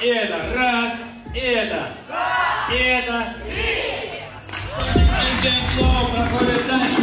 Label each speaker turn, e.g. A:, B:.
A: это раз, это, два, это. Три. Проходит дальше.